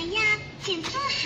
哎呀请坐。好